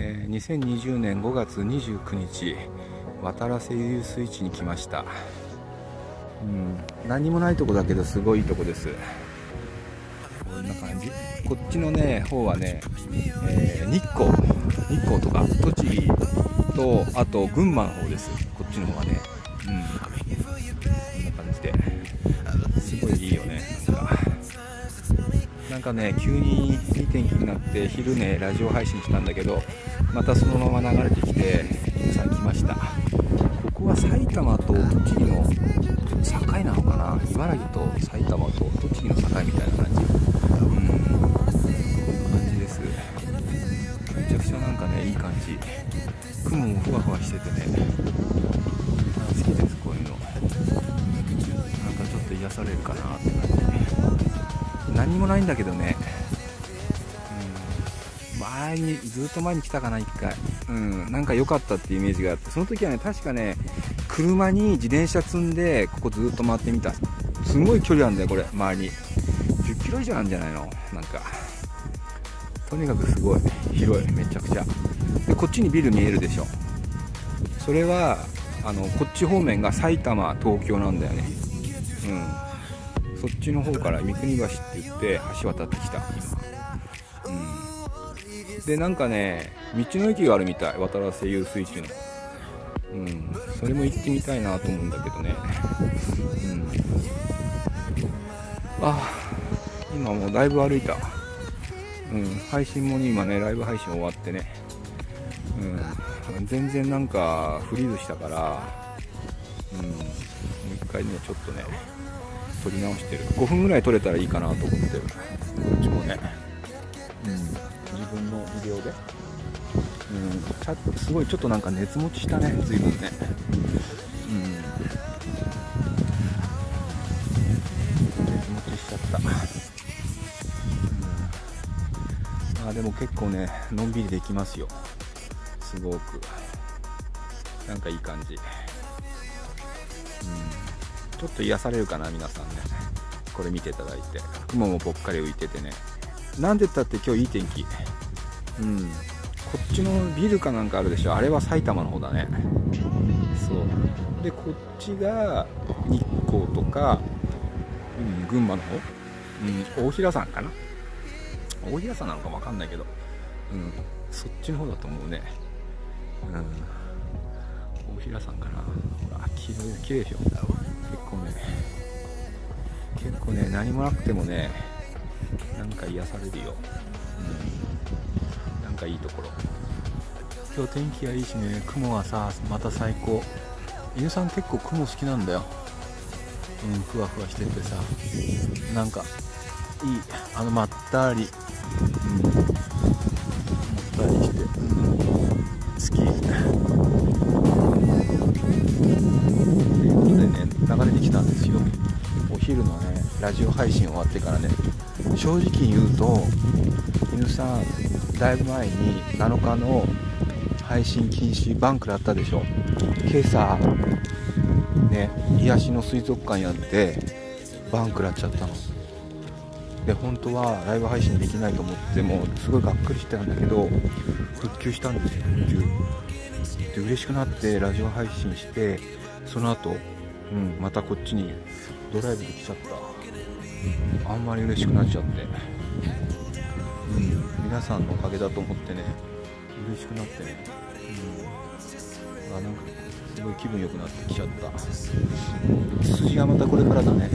えー、2020年5月29日渡良瀬遊水地に来ました。うん何もないとこだけどすごいいいとこです。こんな感じ。こっちのね方はね、えー、日光。日光とか栃木とあと群馬の方です。こっちの方はね。うん。こんな感じで。すごいいいよねなんか。なんかね急にいい天気になって昼ねラジオ配信したんだけどまたそのまま流れてきてさん来ました。ここは埼玉と栃木の境なのかな？茨城と埼玉と栃木の境みたいな感じ。うん。こんな感じです。めちゃくちゃなんかねいい感じ。雲もふわふわしててね。好きですこういうの。なんかちょっと癒されるかなって感じ。何もないんだけどね。うん。前にずっと前に来たかな1回。うん。なんか良かったっていうイメージがあって。その時はね確かね車に自転車積んでここずっと回ってみた。すごい距離あるんだよこれ。周り。に10キロ以上あるんじゃないの？なんか。とにかくすごい。広い。めちゃくちゃ。でこっちにビル見えるでしょ。それはあのこっち方面が埼玉東京なんだよね。うん。そっちの方から三国橋って言って橋渡ってきた。今うん。でなんかね道の駅があるみたい。渡良瀬遊水地の。うん。それも行ってみたいなと思うんだけどね。うん。あ今もうだいぶ歩いた。うん。配信もね今ねライブ配信終わってね。うん。全然なんかフリーズしたからうん。もう一回ねちょっとね撮り直してる。5分ぐらい撮れたらいいかなと思ってる。こっちもね。うん。自分のビデオで？うん。ちゃすごいちょっとなんか熱持ちしたね随分ね。うん。熱持ちしちゃった、うん、あでも結構ねのんびりできますよ。すごく。なんかいい感じ。うんちょっと癒されるかな皆さんね。これ見ていただいて。雲もぽっかり浮いててね。なんでったって今日いい天気。うん。こっちのビルかなんかあるでしょ。あれは埼玉の方だね。そう。でこっちが日光とか、うん、群馬の方、うん、大平山かな？大平山なのかもわかんないけど、うん、そっちの方だと思うね。うん。大平山かな。ほら綺麗綺麗でしょ。ね。結構ね何もなくてもねなんか癒されるよ、うん、なんかいいところ。今日天気がいいしね。雲がさまた最高。犬さん結構雲好きなんだよ。うんふわふわしててさ。なんかいい。あのまったり。うん。まったりして、うん、好き。流れてきたんですよ。お昼のねラジオ配信終わってからね。正直言うと犬さんだいぶ前に7日の配信禁止バンクだったでしょ。今朝ね癒しの水族館やってバンクらっちゃったの。で本当はライブ配信できないと思ってもすごいがっくりしてたんだけど復旧したんですよ復旧。で嬉しくなってラジオ配信してその後、うん、またこっちにドライブで来ちゃった。あんまり嬉しくなっちゃって、うん、皆さんのおかげだと思ってね嬉しくなってね、うん、あなんかすごい気分良くなってきちゃった。筋はまたこれからだね